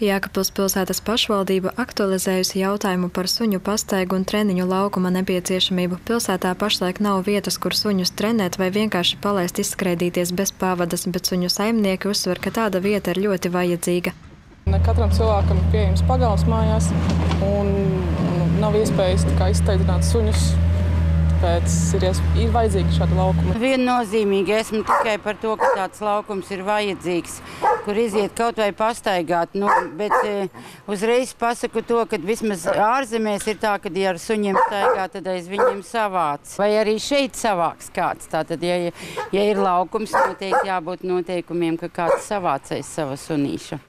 Jēkabpils pilsētas pašvaldība aktualizējusi jautājumu par suņu pastaigu un treniņu laukuma nepieciešamību. Pilsētā pašlaik nav vietas, kur suņus trenēt vai vienkārši palaist izskraidīties bez pavadas, bet suņu saimnieki uzsver, ka tāda vieta ir ļoti vajadzīga. Ne katram cilvēkam ir pieejams pagalms mājās un nav iespējas izteidzināt suņus Tāpēc ir, ir vajadzīga šāda laukuma. Viennozīmīgi esmu tikai par to, ka tāds laukums ir vajadzīgs, kur iziet kaut vai pastaigāt. Nu, bet e, uzreiz pasaku to, ka vismaz ārzemēs ir tā, ka, ja ar suņiem staigā, tad aiz viņiem savāc. Vai arī šeit savāks kāds. Tātad, ja, ja ir laukums, noteikti jābūt noteikumiem, ka kāds savācais savu sunīšu.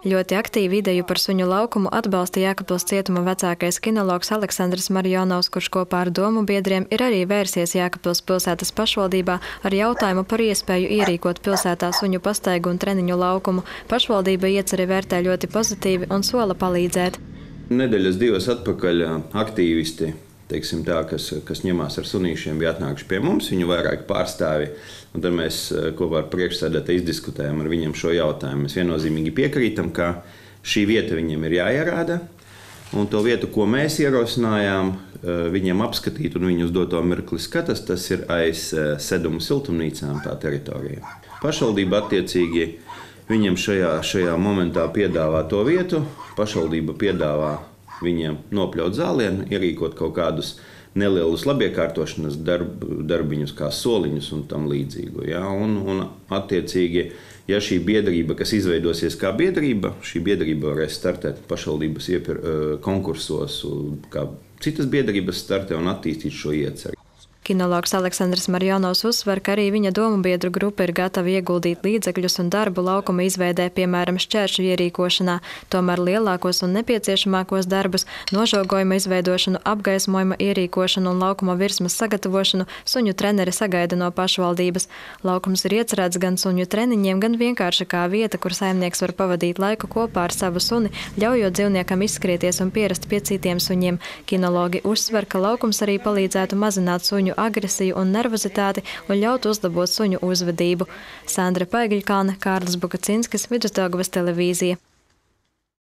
Ļoti aktīvi ideju par suņu laukumu atbalsta Jēkabpils cietuma vecākais kinologs Aleksandrs Marjonovs, kurš kopā ar domu biedriem ir arī vērsies Jēkabpils pilsētas pašvaldībā ar jautājumu par iespēju ierīkot pilsētā suņu pastaigu un treniņu laukumu. Pašvaldība ieceri vērtē ļoti pozitīvi un sola palīdzēt. Nedēļas divas atpakaļ aktīvisti teiksim, tā, kas, kas ņemās ar sunīšiem, bija atnākuši pie mums, viņu vairāk pārstāvi. Un tad mēs eh, kopā ar priekšsēdētāju izdiskutējām ar viņiem šo jautājumu. Mēs viennozīmīgi piekrītam, ka šī vieta viņiem ir jāierāda. Un to vietu, ko mēs ierosinājām, eh, viņiem apskatīt un viņu uz doto mirkli skatās, tas ir aiz eh, sedumu siltumnīcām tā teritorija. Pašvaldība attiecīgi viņiem šajā, šajā momentā piedāvā to vietu, pašvaldība piedāvā viņiem nopļaut zālienu, ierīkot kaut kādus nelielus labiekārtošanas darb, darbiņus, kā soliņus un tam līdzīgu. Ja? Un, un attiecīgi, ja šī biedrība, kas izveidosies kā biedrība, šī biedrība varēs startēt pašvaldības iepir, konkursos, kā citas biedrības startē un attīstīt šo ieceru. Kinologs Aleksandrs Marjanovs uzsver, ka arī viņa domu biedru grupa ir gatava ieguldīt līdzekļus un darbu laukuma izveidē, piemēram, šķēršu ierīkošanā. Tomēr lielākos un nepieciešamākos darbus - nožogojuma izveidošanu, apgaismojuma ierīkošanu un laukuma virsmas sagatavošanu suņu treneri sagaida no pašvaldības. Laukums ir iecerēts gan suņu treniņiem, gan vienkārši kā vieta, kur saimnieks var pavadīt laiku kopā ar savu suni, ļaujot dzīvniekam izskrieties un pierast pie citiem suņiem. Kinologi uzsver, ka laukums arī palīdzētu mazināt suņu agresiju un nervozitāti un ļaut uzlabot suņu uzvedību. Sandra Paigļkāne, Kārlis Bukacinskis, Vidusdaugavas televīzija.